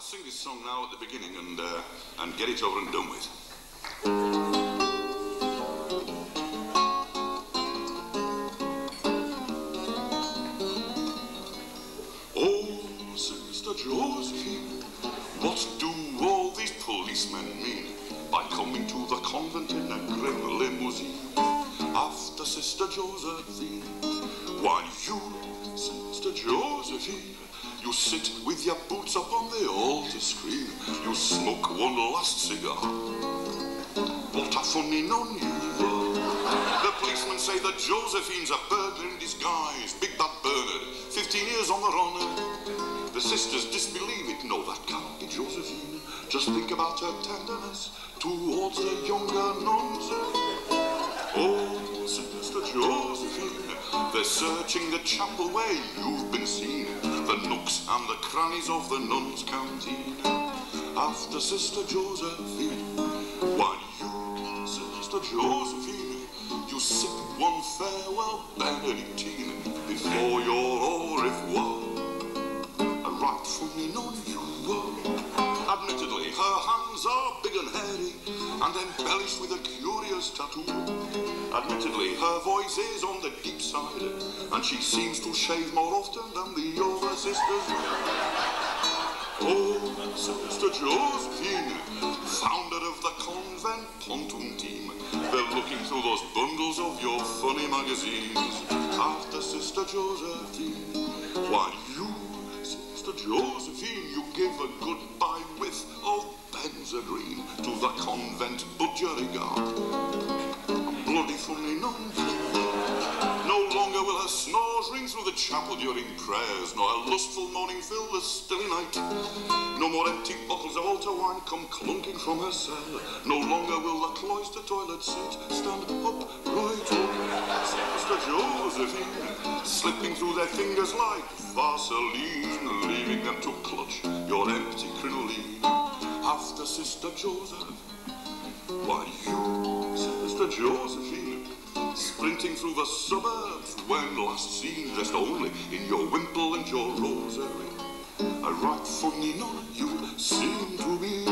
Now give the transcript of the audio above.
I'll sing this song now at the beginning and, uh, and get it over and done with. Oh, Josephine, what do all these policemen mean by coming to the convent in a grim limousine? After Sister Josephine, why you, Sister Josephine, you sit with your boots up on the altar screen. You smoke one last cigar. What a funny nun you are. The policemen say that Josephine's a burglar in disguise. Big Bad Bernard, 15 years on the run. The sisters disbelieve it. No, that can't be Josephine. Just think about her tenderness towards the younger nuns. They're searching the chapel where you've been seen, the nooks and the crannies of the nuns' canteen. After Sister Josephine, why you, Sister Josephine, you sip one farewell Benedictine before your au revoir. A right funny you were. Admittedly, her hands are big and hairy and embellished with a curious tattoo. Admittedly, her voice is on the deep side and she seems to shave more often than the other sisters. Oh, Sister Josephine, founder of the convent pontoon team. They're looking through those bundles of your funny magazines. After Sister Josephine, why you, Sister Josephine, you give a goodbye with oh, of Benzagreen to the convent budgerigar. No longer will her snores ring through the chapel during prayers, nor her lustful moaning fill the stilly night. No more empty bottles of altar wine come clunking from her cell. No longer will the cloister toilet seat stand up right up. Sister Josephine, slipping through their fingers like Vaseline, leaving them to clutch your empty crinoline. After Sister Joseph, why you, Josephine, sprinting through the suburbs when last seen dressed only in your wimple and your rosary. A right funny nun you seem to be